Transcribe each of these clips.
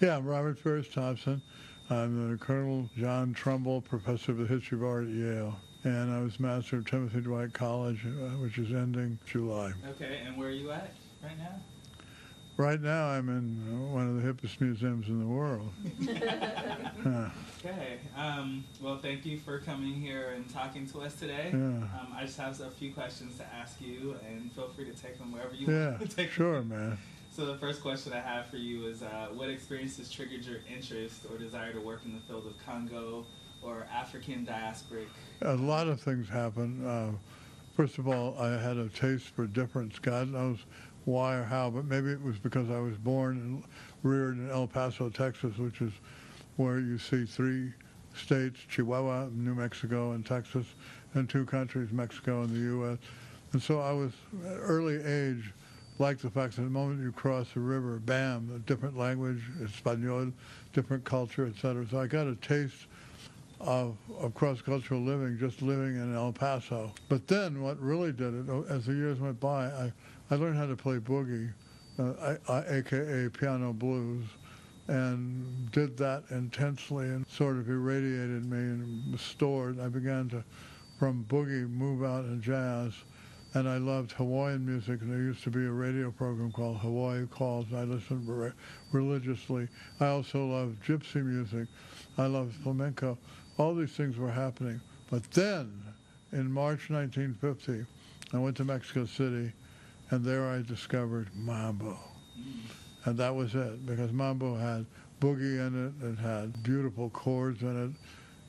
Yeah, I'm Robert Farris Thompson. I'm the Colonel John Trumbull Professor of the History of Art at Yale. And I was Master of Timothy Dwight College, uh, which is ending July. Okay, and where are you at right now? Right now, I'm in one of the hippest museums in the world. Okay. Um, well, thank you for coming here and talking to us today. Yeah. Um, I just have a few questions to ask you, and feel free to take them wherever you Yeah, want to take sure, them. man. So the first question I have for you is, uh, what experiences triggered your interest or desire to work in the field of Congo or African diasporic? A lot of things happened. Uh, first of all, I had a taste for difference. God knows why or how, but maybe it was because I was born and reared in El Paso, Texas, which is where you see three states, Chihuahua, New Mexico, and Texas, and two countries, Mexico and the U.S. And so I was, at early age, liked the fact that the moment you cross the river, bam, a different language, Espanol, different culture, etc. So I got a taste of, of cross-cultural living, just living in El Paso. But then what really did it, as the years went by, I, I learned how to play boogie, uh, I, I, aka piano blues, and did that intensely and sort of irradiated me and was stored. I began to, from boogie, move out in jazz. And I loved Hawaiian music, and there used to be a radio program called Hawaii Calls. I listened re- religiously. I also loved gypsy music. I loved flamenco. All these things were happening. But then, in March 1950, I went to Mexico City, and there I discovered mambo. And that was it, because mambo had boogie in it, it had beautiful chords in it.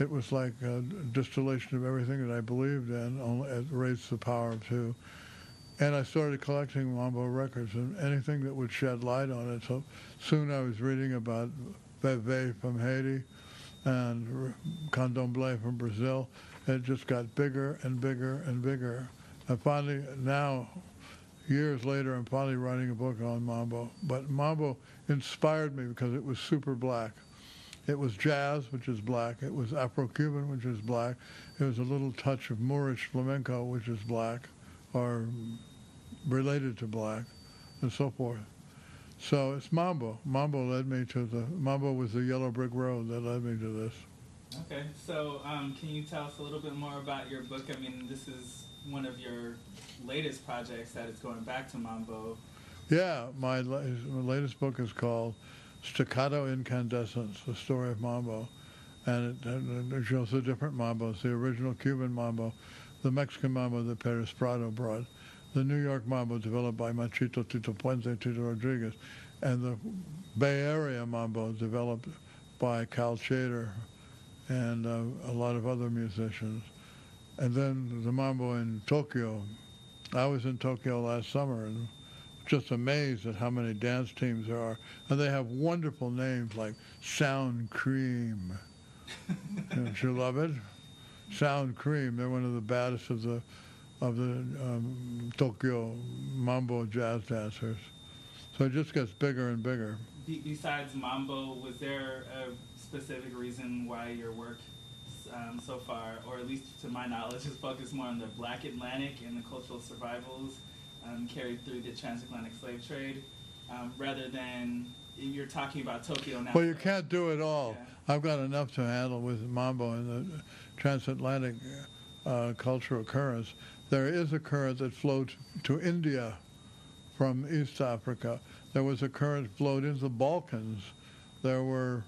It was like a distillation of everything that I believed in, only it raised the power of two. And I started collecting mambo records and anything that would shed light on it. So soon I was reading about Veve from Haiti and Candomblé from Brazil. It just got bigger and bigger and bigger. And finally, now, years later, I'm finally writing a book on mambo. But mambo inspired me because it was super black. It was jazz, which is black. It was Afro-Cuban, which is black. It was a little touch of Moorish flamenco, which is black, or related to black, and so forth. So it's mambo. Mambo led me to the mambo was the yellow brick road that led me to this. Okay, so um, can you tell us a little bit more about your book? I mean, this is one of your latest projects that is going back to mambo. Yeah, my, la- my latest book is called Staccato Incandescence, the story of mambo. And it, it shows the different mambos, the original Cuban mambo, the Mexican mambo that Perez Prado brought, the New York mambo developed by Machito Tito Puente, Tito Rodriguez, and the Bay Area mambo developed by Cal Tjader and uh, a lot of other musicians. And then the mambo in Tokyo. I was in Tokyo last summer and just amazed at how many dance teams there are. And they have wonderful names like Sound Cream. Don't you love it? Sound Cream. They're one of the baddest of the of the um, Tokyo mambo jazz dancers. So it just gets bigger and bigger. Be- besides mambo, was there a specific reason why your work um, so far, or at least to my knowledge, is focused more on the Black Atlantic and the cultural survivals um, carried through the transatlantic slave trade, um, rather than you're talking about Tokyo now. Well, you can't do it all. Yeah. I've got enough to handle with mambo and the transatlantic uh, cultural currents. There is a current that flowed to India from East Africa. There was a current flowed into the Balkans. There were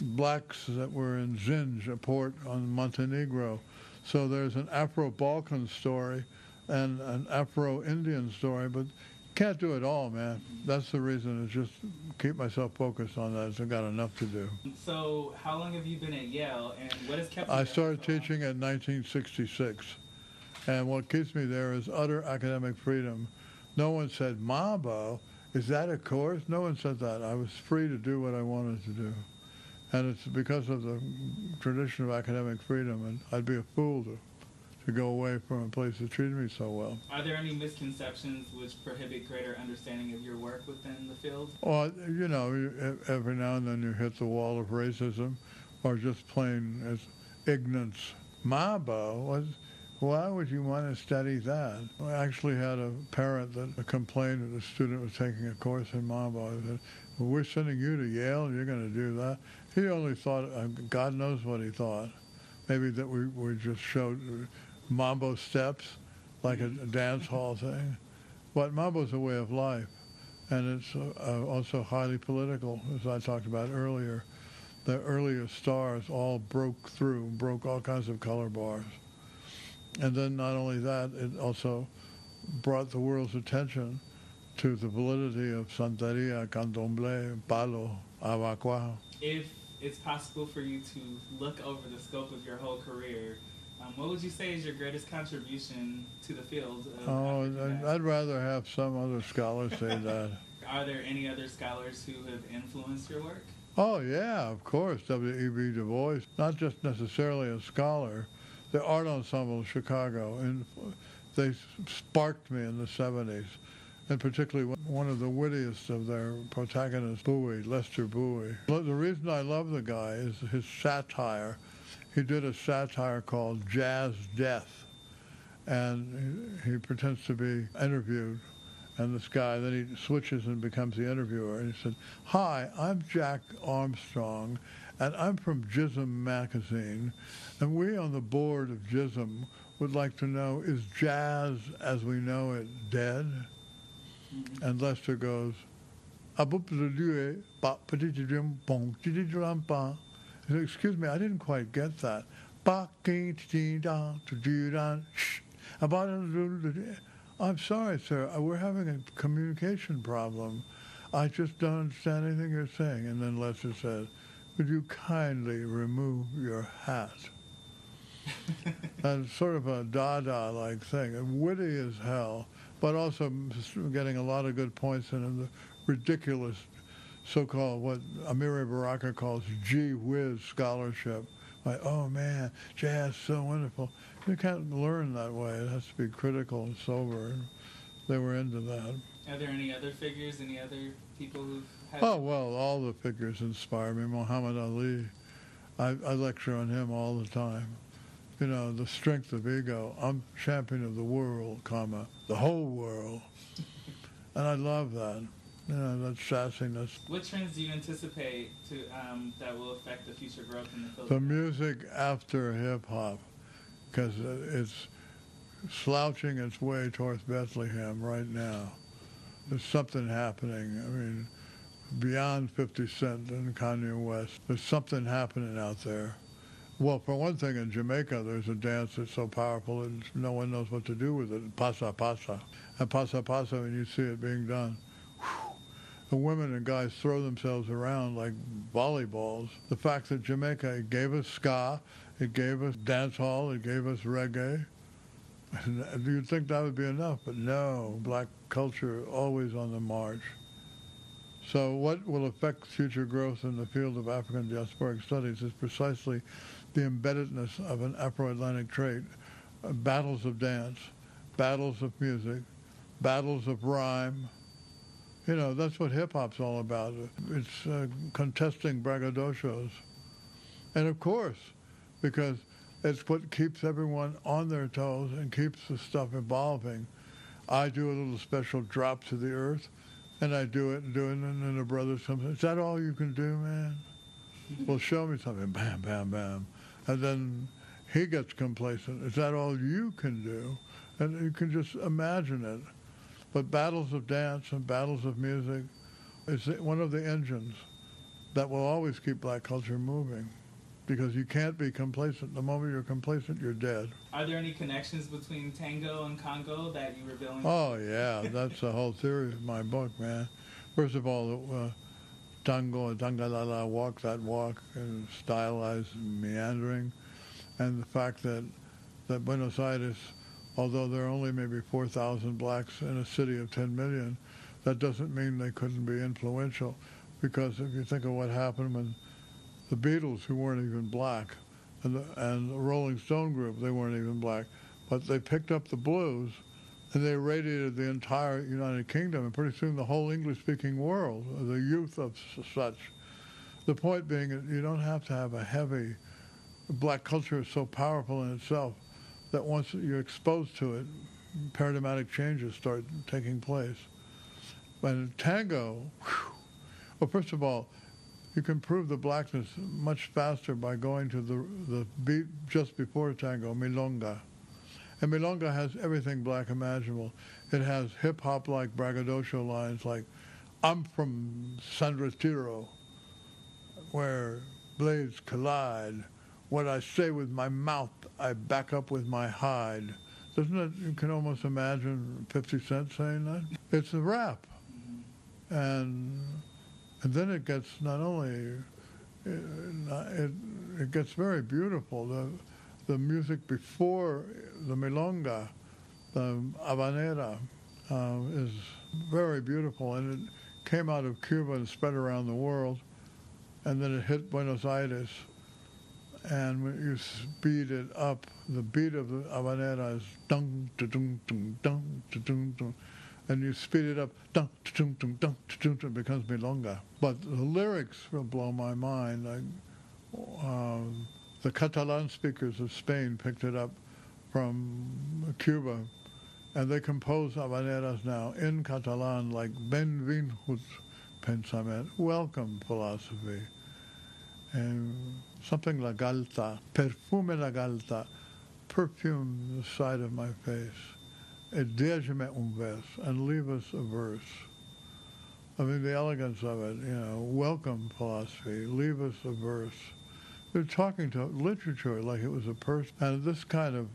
blacks that were in Zinj, a port on Montenegro. So there's an Afro-Balkan story and an Afro-Indian story, but can't do it all, man. That's the reason. Is just keep myself focused on that. I've got enough to do. So, how long have you been at Yale, and what has kept you I started so long? teaching in 1966, and what keeps me there is utter academic freedom. No one said, "Mambo, is that a course?" No one said that. I was free to do what I wanted to do, and it's because of the tradition of academic freedom. And I'd be a fool to to go away from a place that treated me so well. Are there any misconceptions which prohibit greater understanding of your work within the field? Well, you know, every now and then you hit the wall of racism, or just plain as ignorance. Mambo, what, Why would you want to study that? I actually had a parent that complained that a student was taking a course in Mambo. I said, well, we're sending you to Yale and you're going to do that? He only thought, uh, God knows what he thought. Maybe that we, we just showed Mambo steps like a, dance hall thing. But Mambo's a way of life. And it's uh, also highly political, as I talked about earlier. The earliest stars all broke through, broke all kinds of color bars. And then not only that, it also brought the world's attention to the validity of Santeria, Candomblé, Palo, Abakuá. If it's possible for you to look over the scope of your whole career, um, what would you say is your greatest contribution to the field? oh, I'd, I'd rather have some other scholars say that. Are there any other scholars who have influenced your work? Oh, yeah, of course. W.E.B. Du Bois, not just necessarily a scholar, the art ensemble of Chicago, and they sparked me in the 70s. And particularly one of the wittiest of their protagonists, Bowie, Lester Bowie. The reason I love the guy is his satire. He did a satire called Jazz Death, and he pretends to be interviewed and this guy, then he switches and becomes the interviewer. And he said, Hi, I'm Jack Armstrong, and I'm from JISM Magazine. And we on the board of JISM would like to know, is jazz as we know it dead? Mm-hmm. And Lester goes, Excuse me, I didn't quite get that. I'm sorry, sir. Uh, we're having a communication problem. I just don't understand anything you're saying. And then Lester said, would you kindly remove your hat? and sort of a Dada-like thing, and witty as hell, but also getting a lot of good points in, in the ridiculous so-called what Amiri Baraka calls gee whiz scholarship. Like, oh man, jazz so wonderful. You can't learn that way. It has to be critical and sober. They were into that. Are there any other figures, any other people who've had... Oh, well, all the figures inspire me. Muhammad Ali, I, I lecture on him all the time. You know, the strength of ego. I'm champion of the world, comma, the whole world. and I love that. You know, that sassiness. What trends do you anticipate to um, that will affect the future growth in the field? The music after hip-hop because it's slouching its way towards Bethlehem right now. There's something happening. I mean, beyond 50 Cent and Kanye West, there's something happening out there. Well, for one thing, in Jamaica, there's a dance that's so powerful that no one knows what to do with it. Pasa pasa. And pasa pasa, when you see it being done, the women and guys throw themselves around like volleyballs. The fact that Jamaica gave us ska, it gave us dance hall. It gave us reggae. Do You'd think that would be enough, but no. Black culture always on the march. So what will affect future growth in the field of African diasporic studies is precisely the embeddedness of an Afro-Atlantic trait, uh, battles of dance, battles of music, battles of rhyme. You know, that's what hip-hop's all about. It's uh, contesting braggadocios. And of course, because it's what keeps everyone on their toes and keeps the stuff evolving. I do a little special drop to the earth, and I do it and do it, and then the brother comes, is that all you can do, man? well, show me something, bam, bam, bam. And then he gets complacent. Is that all you can do? And you can just imagine it. But battles of dance and battles of music is one of the engines that will always keep black culture moving because you can't be complacent. The moment you're complacent, you're dead. Are there any connections between tango and Congo that you were building? Oh yeah, that's the whole theory of my book, man. First of all, uh, tango, tangalala, walk that walk, and stylized meandering, and the fact that that Buenos Aires, although there are only maybe 4,000 blacks in a city of 10 million, that doesn't mean they couldn't be influential, because if you think of what happened when the Beatles, who weren't even black, and the, and the Rolling Stone group, they weren't even black, but they picked up the blues and they radiated the entire United Kingdom and pretty soon the whole English-speaking world, the youth of such. The point being you don't have to have a heavy, black culture is so powerful in itself that once you're exposed to it, paradigmatic changes start taking place. But in tango, whew, well, first of all, you can prove the blackness much faster by going to the, the beat just before tango, milonga. And milonga has everything black imaginable. It has hip hop like braggadocio lines like, I'm from San Retiro, where blades collide. What I say with my mouth, I back up with my hide. Doesn't it, you can almost imagine 50 Cent saying that? It's a rap. And, and then it gets not only, it, it gets very beautiful. The, the music before the milonga, the habanera, uh, is very beautiful. And it came out of Cuba and spread around the world. And then it hit Buenos Aires and when you speed it up, the beat of the habanera is dum da dum dum dum da dum dum, and you speed it up dum dum dum da dum dum, it becomes milonga. But the lyrics will blow my mind. Like um, the Catalan speakers of Spain picked it up from Cuba, and they compose habaneras now in Catalan, like Benvingut pensament, welcome philosophy and something la galta, perfume la galta, perfume the side of my face. Et déjame un and leave us a verse. I mean, the elegance of it, you know, welcome philosophy, leave us a verse. They're talking to literature like it was a person. And this kind of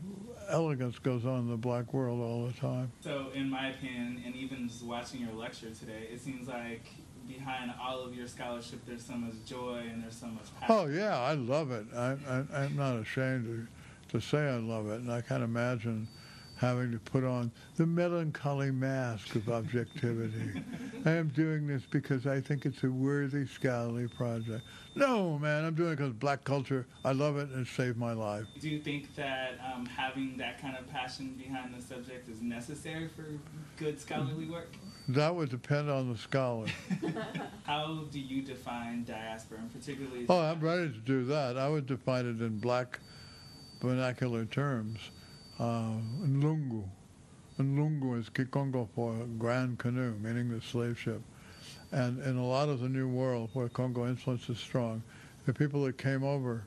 elegance goes on in the black world all the time. So, in my opinion, and even just watching your lecture today, it seems like behind all of your scholarship, there's so much joy and there's so much passion. Oh yeah, I love it. I, I, am not ashamed to, to say I love it, and I can't imagine having to put on the melancholy mask of objectivity. I am doing this because I think it's a worthy scholarly project. No, man, I'm doing it because black culture. I love it and it saved my life. Do you think that um, having that kind of passion behind the subject is necessary for good scholarly work? That would depend on the scholar. How do you define diaspora, and particularly? Oh, I'm ready to do that. I would define it in black vernacular terms. Uh, Nlungu. Nlungu is Kikongo for grand canoe, meaning the slave ship. And in a lot of the New World, where Congo influence is strong, the people that came over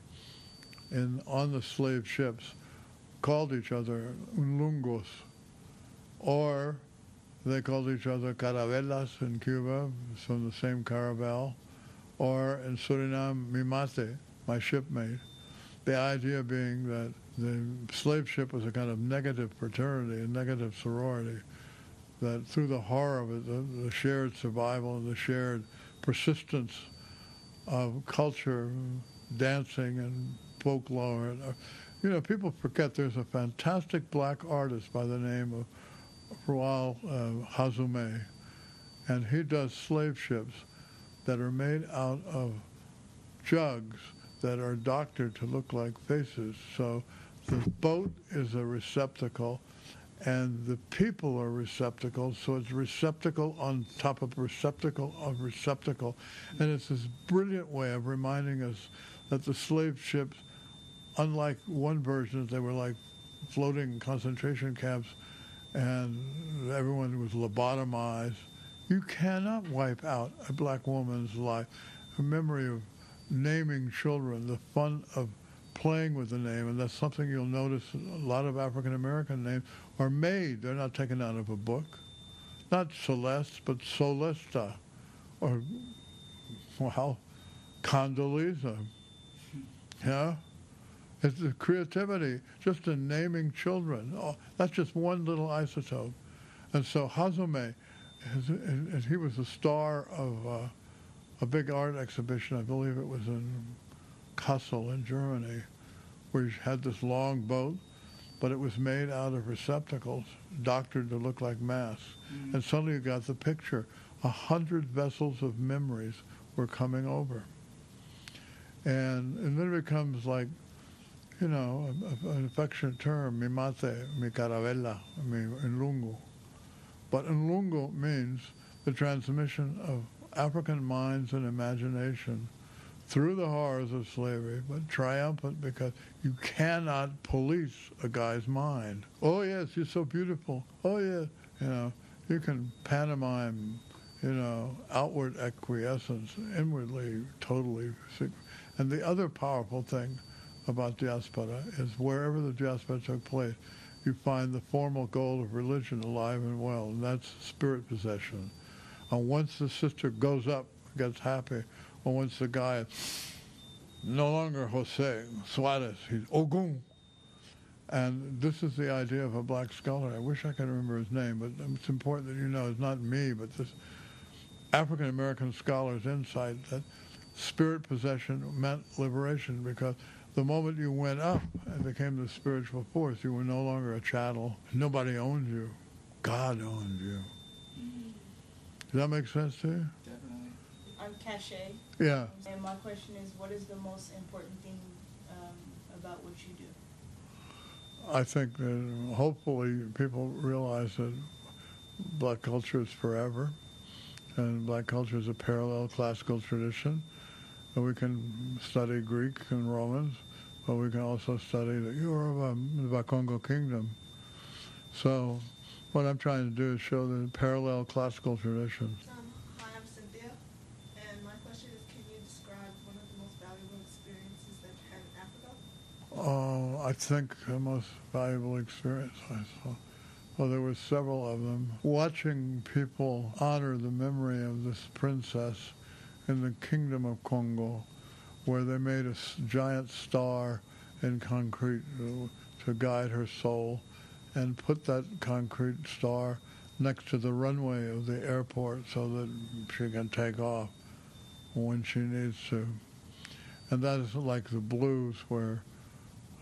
in on the slave ships called each other Nlungos, or they called each other caravelas in Cuba, from the same caravel, or in Suriname, mi mate, my shipmate. The idea being that the slave ship was a kind of negative fraternity, a negative sorority, that through the horror of it, the, the shared survival and the shared persistence of culture, dancing and folklore, and, uh, you know, people forget there's a fantastic black artist by the name of Roald uh, Hazoumè, and he does slave ships that are made out of jugs that are doctored to look like faces. So the boat is a receptacle and the people are receptacles, so it's receptacle on top of receptacle of receptacle. And it's this brilliant way of reminding us that the slave ships, unlike one version, they were like floating concentration camps, and everyone was lobotomized. You cannot wipe out a black woman's life. A memory of naming children, the fun of playing with the name, and that's something you'll notice a lot of African American names are made. They're not taken out of a book. Not Celeste, but Solesta, or, well, Condoleezza. Yeah? It's the creativity, just in naming children. Oh, that's just one little isotope. And so Hazoumè, and he was the star of uh, a big art exhibition, I believe it was in Kassel in Germany, where he had this long boat, but it was made out of receptacles, doctored to look like masks. Mm-hmm. And suddenly you got the picture. A hundred vessels of memories were coming over. And, and then it becomes like you know, an affectionate term, mi mate, mi caravella, mi nlungu. But nlungu means the transmission of African minds and imagination through the horrors of slavery, but triumphant because you cannot police a guy's mind. Oh yes, you're so beautiful. Oh yeah, you know, you can pantomime, you know, outward acquiescence, inwardly totally. And the other powerful thing about diaspora is wherever the diaspora took place, you find the formal goal of religion alive and well, and that's spirit possession. And once the sister goes up, gets happy, or once the guy no longer Jose Suarez, he's Ogun. And this is the idea of a black scholar. I wish I could remember his name, but it's important that you know it's not me, but this African American scholar's insight that spirit possession meant liberation because the moment you went up and became the spiritual force, you were no longer a chattel. Nobody owned you. God owned you. Does that make sense to you? Definitely. I'm Cache, Yeah. and my question is, what is the most important thing um, about what you do? I think that hopefully people realize that black culture is forever, and black culture is a parallel classical tradition. We can study Greek and Romans, but we can also study the Yoruba, the Bakongo kingdom. So, what I'm trying to do is show the parallel classical traditions. Um, hi, I'm Cynthia, and my question is, can you describe one of the most valuable experiences that you had in Africa? Oh, I think the most valuable experience I saw. Well, there were several of them. Watching people honor the memory of this princess in the kingdom of Congo, where they made a giant star in concrete to, to guide her soul, and put that concrete star next to the runway of the airport so that she can take off when she needs to. And that is like the blues where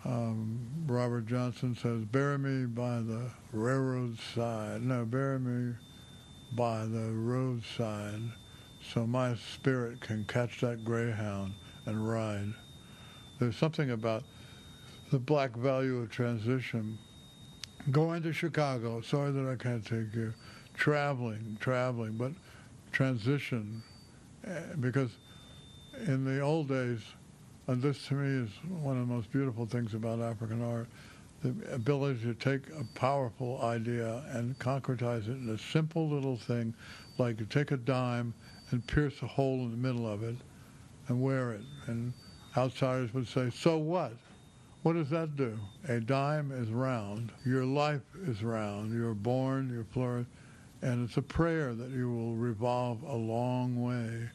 um, Robert Johnson says, "Bury me by the railroad side." No, bury me by the roadside, so my spirit can catch that greyhound and ride. There's something about the black value of transition. Going to Chicago. Sorry that I can't take you. Traveling, traveling, but transition, eh, because in the old days. And this to me is one of the most beautiful things about African art the ability to take a powerful idea and concretize it in a simple little thing, like you take a dime and pierce a hole in the middle of it and wear it. And outsiders would say, So what? What does that do? A dime is round. Your life is round. You're born, you're flourish, and it's a prayer that you will revolve a long way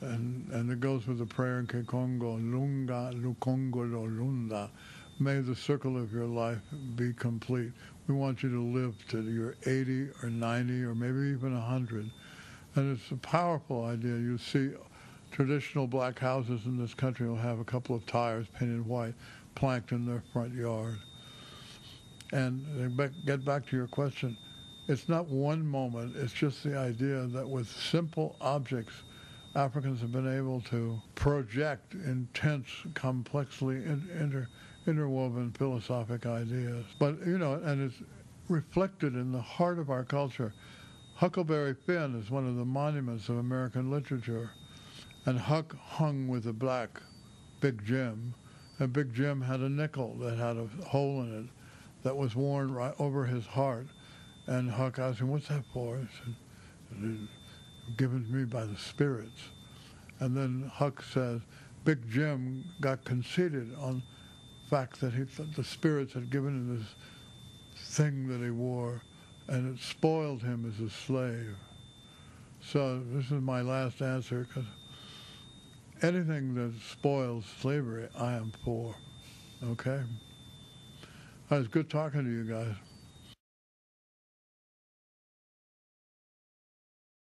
and and it goes with the prayer in Kikongo, Lunga Lukongo Lunda. May the circle of your life be complete. We want you to live to your 80 or 90 or maybe even 100. And it's a powerful idea. You see traditional black houses in this country will have a couple of tires painted white, planked in their front yard. And get back to your question. It's not one moment. It's just the idea that with simple objects, Africans have been able to project intense, complexly inter, interwoven philosophic ideas. But, you know, and it's reflected in the heart of our culture. Huckleberry Finn is one of the monuments of American literature. And Huck hung with a black Big Jim. And Big Jim had a nickel that had a hole in it that was worn right over his heart. And Huck asked him, what's that for? He said, given to me by the spirits. And then Huck says, Big Jim got conceited on the fact that he thought the spirits had given him this thing that he wore, and it spoiled him as a slave. So this is my last answer, because anything that spoils slavery, I am for. Okay? It was good talking to you guys.